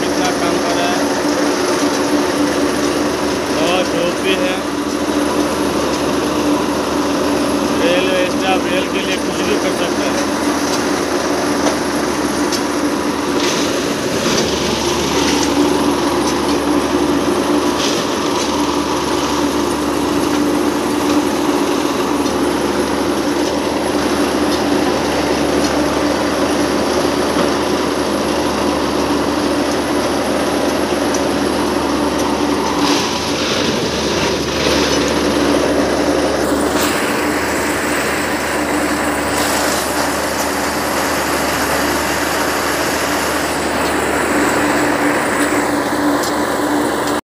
कितना काम कर रहा है। और धूप भी है। रेलवे स्टाफ रेल के लिए कुछ भी कर सकता है।